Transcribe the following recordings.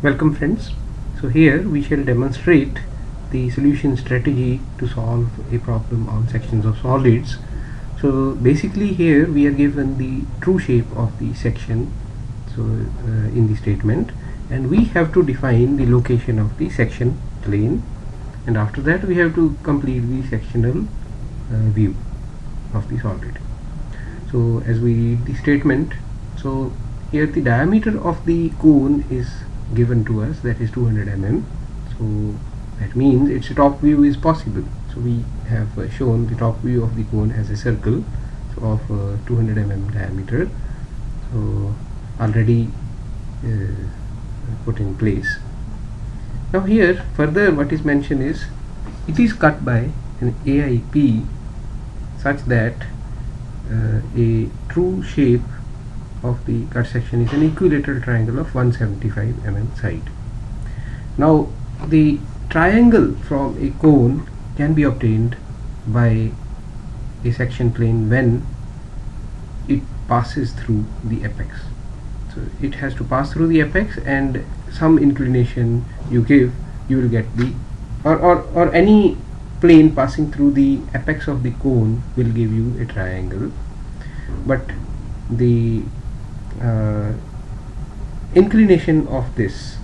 Welcome friends. So here we shall demonstrate the solution strategy to solve a problem on sections of solids. So basically here we are given the true shape of the section so uh, in the statement and we have to define the location of the section plane and after that we have to complete the sectional uh, view of the solid. So as we read the statement so here the diameter of the cone is given to us that is 200 mm so that means its top view is possible. So we have uh, shown the top view of the cone as a circle so of uh, 200 mm diameter. So already uh, put in place. Now here further what is mentioned is it is cut by an AIP such that uh, a true shape of the cut section is an equilateral triangle of 175 mm side. Now the triangle from a cone can be obtained by a section plane when it passes through the apex. So it has to pass through the apex and some inclination you give you will get the or, or, or any plane passing through the apex of the cone will give you a triangle but the uh, inclination of this.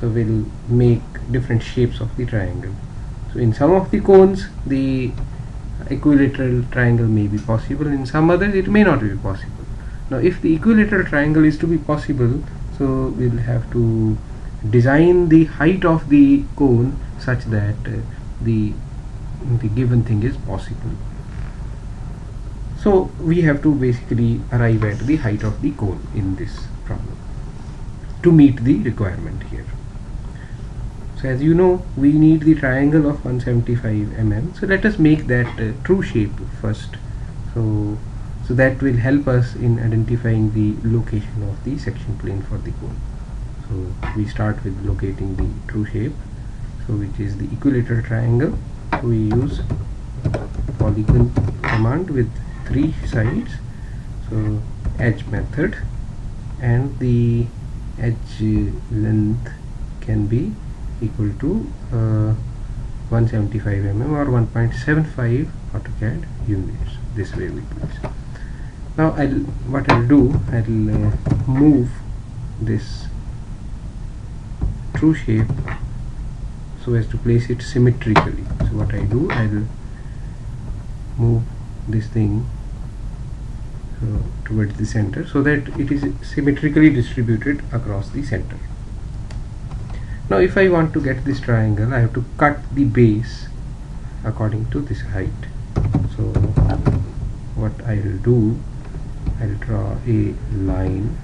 So we will make different shapes of the triangle. So in some of the cones the equilateral triangle may be possible. In some others it may not be possible. Now if the equilateral triangle is to be possible so we'll have to design the height of the cone such that uh, the the given thing is possible so we have to basically arrive at the height of the cone in this problem to meet the requirement here. So as you know we need the triangle of 175 mm so let us make that uh, true shape first. So so that will help us in identifying the location of the section plane for the cone so we start with locating the true shape. So which is the equilateral triangle. So we use polygon command with three sides. So edge method and the edge length can be equal to uh, 175 mm or 1.75 AutoCAD units. This way we it now I'll what I'll do I'll uh, move this true shape so as to place it symmetrically. So what I do I'll move this thing Uh, towards the center so that it is symmetrically distributed across the center. Now if I want to get this triangle I have to cut the base according to this height. So what I will do I'll draw a line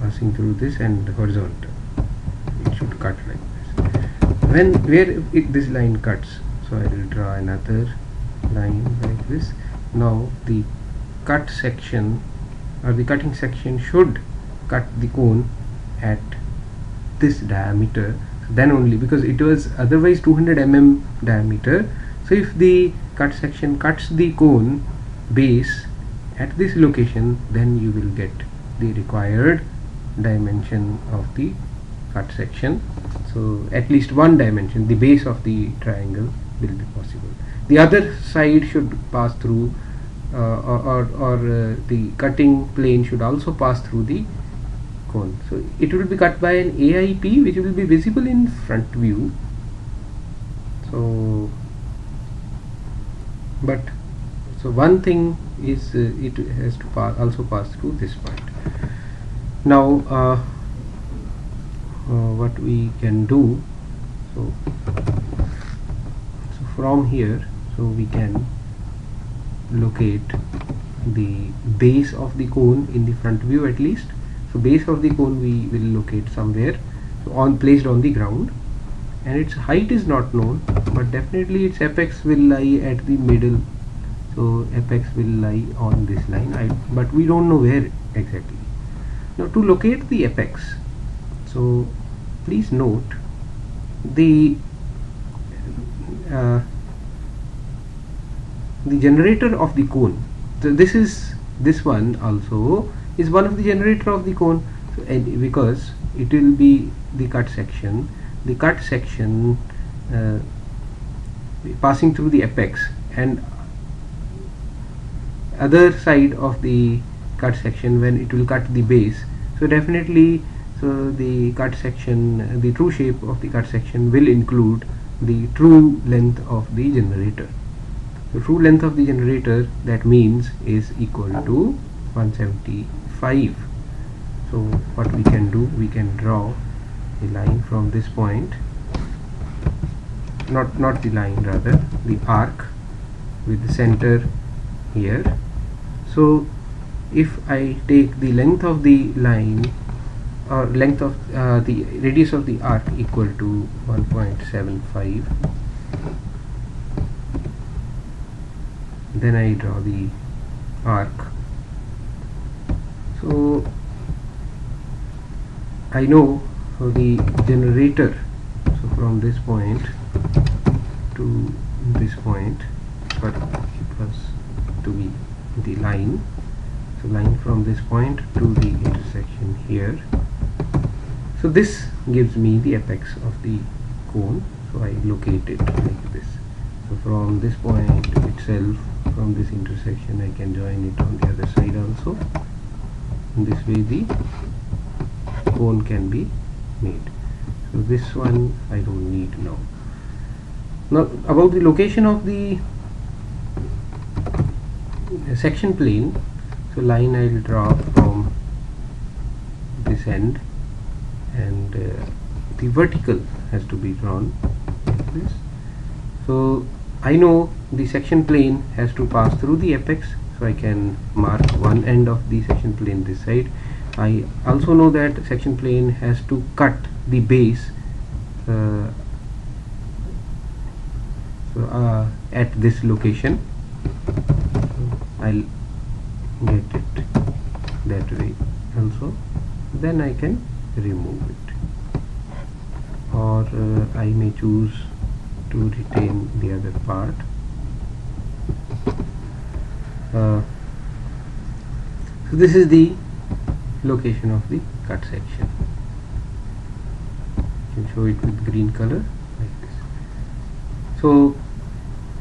passing through this and horizontal. It should cut like this. When where it, this line cuts so I will draw another line like this. Now the cut section or the cutting section should cut the cone at this diameter. Then only because it was otherwise 200 mm diameter. So if the cut section cuts the cone base at this location then you will get the required dimension of the cut section. So at least one dimension the base of the triangle will be possible. The other side should pass through uh, or, or, or uh, the cutting plane should also pass through the cone. So it will be cut by an AIP which will be visible in front view. So but so one thing is uh, it has to pass also pass through this point. Now uh, uh, what we can do so from here so we can locate the base of the cone in the front view at least. So base of the cone we will locate somewhere so on placed on the ground. And its height is not known but definitely its apex will lie at the middle. So apex will lie on this line I, but we don't know where exactly. Now to locate the apex so please note the uh, the generator of the cone. So this is this one also is one of the generator of the cone. So, and because it will be the cut section the cut section uh, passing through the apex and other side of the cut section when it will cut the base. So definitely so the cut section the true shape of the cut section will include the true length of the generator. The true length of the generator that means is equal to 175 so what we can do we can draw a line from this point. Not not the line rather the arc with the center here. So if I take the length of the line or length of uh, the radius of the arc equal to 1.75 then I draw the arc. So I know the generator so from this point to this point but it was to be the line. So line from this point to the intersection here so this gives me the apex of the cone. So I locate it like this. So from this point itself from this intersection I can join it on the other side also. In this way the cone can be made. So this one I don't need now. Now about the location of the section plane so line I will draw from this end and uh, the vertical has to be drawn like this. So I know the section plane has to pass through the apex so I can mark one end of the section plane this side. I also know that section plane has to cut the base uh, so, uh, at this location. I'll get it that way also. Then I can remove it or uh, I may choose to retain the other part. Uh, so this is the location of the cut section. You can show it with green color like this. So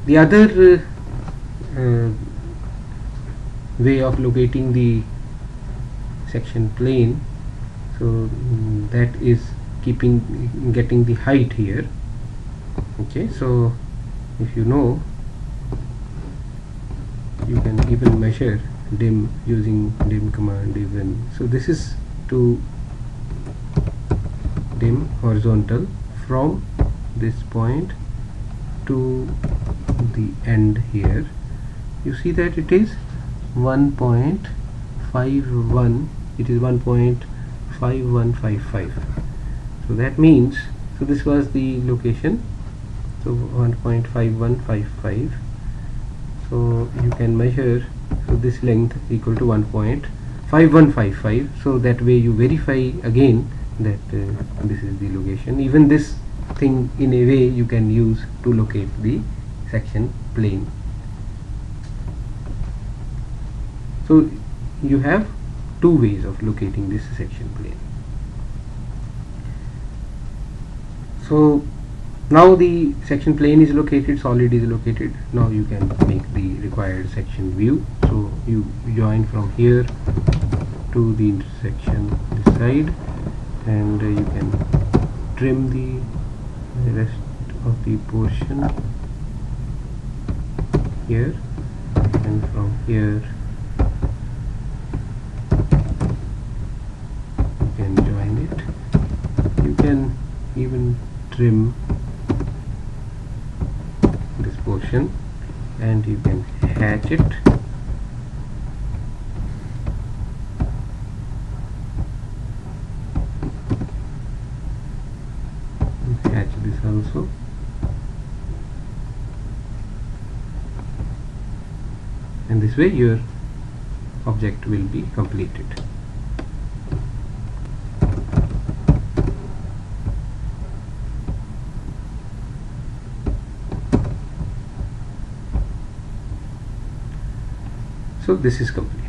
the other uh, uh, way of locating the section plane so mm, that is keeping getting the height here. Okay so if you know you can even measure dim using dim command even. So this is to dim horizontal from this point to the end here. You see that it is 1.51 it is 1.5155 so that means so this was the location. So 1.5155 so you can measure so this length equal to 1.5155 so that way you verify again that uh, this is the location. Even this thing in a way you can use to locate the section plane. So you have two ways of locating this section plane. So now the section plane is located solid is located. Now you can make the required section view. So you join from here to the intersection this side and uh, you can trim the rest of the portion here and from here you can join it you can even trim this portion and you can hatch it. Hatch this also. And this way your object will be completed so this is complete